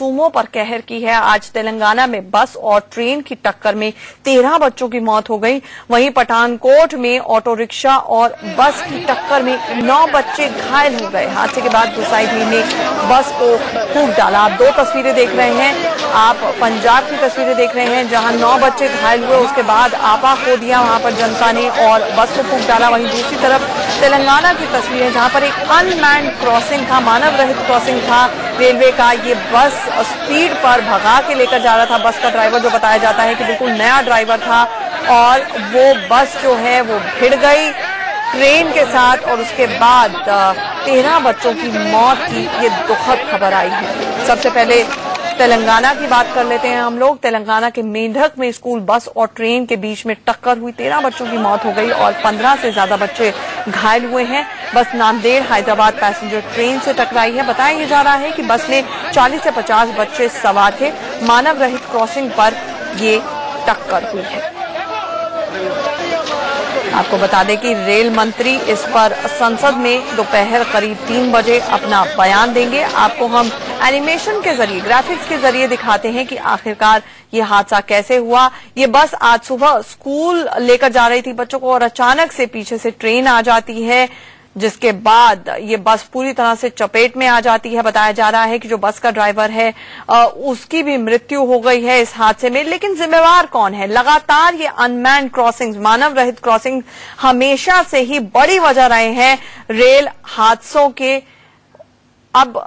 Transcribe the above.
मासूमों पर कहर की है। आज तेलंगाना में बस और ट्रेन की टक्कर में तेरह बच्चों की मौत हो गई। वहीं पठानकोट में ऑटो रिक्शा और बस की टक्कर में नौ बच्चे घायल हो गए। हादसे के बाद गुसाई भीड़ ने बस को फूक डाला। आप दो तस्वीरें देख रहे हैं। आप पंजाब की तस्वीरें देख रहे हैं, जहाँ नौ बच्चे घायल हुए, उसके बाद आपा खो दिया वहाँ पर जनता ने और बस को फूक डाला। वहीं दूसरी तरफ़ तेलंगाना की तस्वीरें, जहाँ पर एक अनमैंड क्रॉसिंग था मानव रहित क्रॉसिंग था। रेलवे का ये बस स्पीड पर भगा के लेकर जा रहा था बस का ड्राइवर, जो बताया जाता है कि बिल्कुल नया ड्राइवर था और वो बस जो है वो भिड़ गई ट्रेन के साथ और उसके बाद तेरह बच्चों की मौत की ये दुखद खबर आई है। सबसे पहले तेलंगाना की बात कर लेते हैं हम लोग। तेलंगाना के मेंढक में स्कूल, बस और ट्रेन के बीच में टक्कर हुई। तेरह बच्चों की मौत हो गई और पंद्रह से ज़्यादा बच्चे घायल हुए हैं। बस नांदेड़, हैदराबाद पैसेंजर ट्रेन से टकराई है। बताया जा रहा है कि बस में 40 से 50 बच्चे सवार थे। मानव रहित क्रॉसिंग पर ये टक्कर हुई है। आपको बता दें कि रेल मंत्री इस पर संसद में दोपहर करीब तीन बजे अपना बयान देंगे। आपको हम एनिमेशन के ज़रिए ग्राफिक्स के ज़रिए दिखाते हैं कि आखिरकार ये हादसा कैसे हुआ। ये बस आज सुबह स्कूल लेकर जा रही थी बच्चों को और अचानक से पीछे से ट्रेन आ जाती है। जिसके बाद ये बस पूरी तरह से चपेट में आ जाती है। बताया जा रहा है कि जो बस का ड्राइवर है उसकी भी मृत्यु हो गई है इस हादसे में। लेकिन जिम्मेवार कौन है? लगातार ये अनमैन क्रॉसिंग मानव रहित क्रॉसिंग हमेशा से ही बड़ी वजह रहे हैं रेल हादसों के। अब